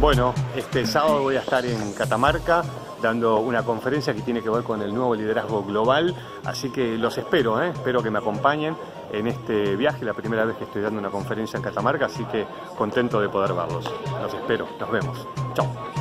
Bueno, este sábado voy a estar en Catamarca dando una conferencia que tiene que ver con el nuevo liderazgo global, así que los espero, ¿eh? espero que me acompañen en este viaje, la primera vez que estoy dando una conferencia en Catamarca, así que contento de poder verlos. Los espero, nos vemos. Chao.